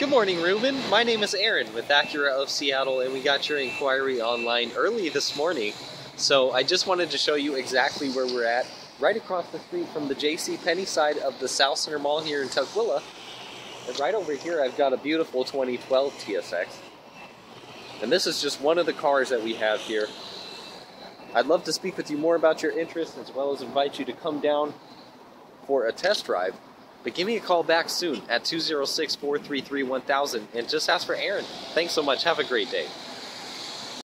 Good morning, Ruben. My name is Aaron with Acura of Seattle, and we got your inquiry online early this morning. So I just wanted to show you exactly where we're at, right across the street from the J.C. Penney side of the Southcenter Mall here in Tukwila. And right over here, I've got a beautiful 2012 TSX. And this is just one of the cars that we have here. I'd love to speak with you more about your interest as well as invite you to come down for a test drive. But give me a call back soon at 206 433 1000 and just ask for Aaron. Thanks so much. Have a great day.